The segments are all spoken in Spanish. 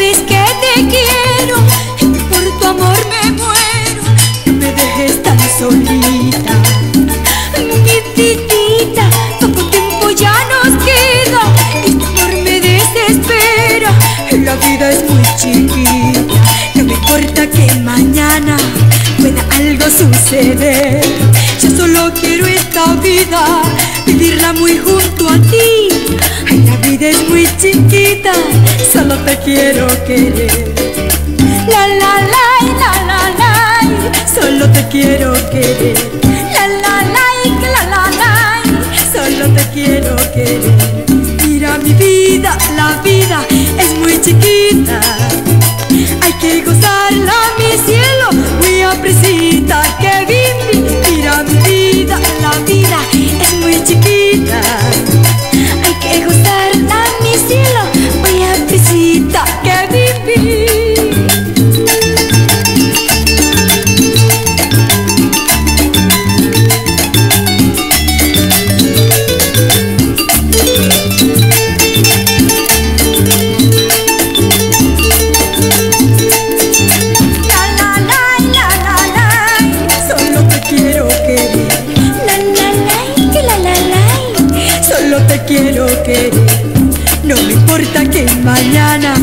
sabes que te quiero por tu amor me muero. No me dejes tan solita, mi titita. Poco tiempo ya nos queda y tu amor me desespera. La vida es muy chiquita, no me importa que mañana pueda algo suceder. Yo solo quiero esta vida, vivirla muy junto a ti. Ay, la vida es muy chiquita, quiero querer. La la la la la la, solo te quiero querer. La la la la la la, solo te quiero querer. Mira mi vida, la vida es muy chiquita. No me importa que mañana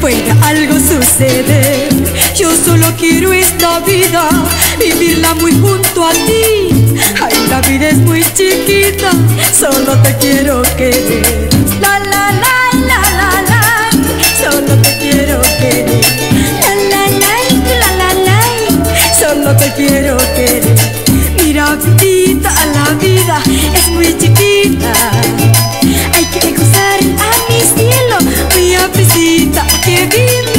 pueda algo suceder. Yo solo quiero esta vida, vivirla muy junto a ti. Ay, la vida es muy chiquita, solo te quiero querer. La la la la la la, solo te quiero querer. La la la la la la, solo te quiero querer. Mira, vida, la vida es muy chiquita sevdim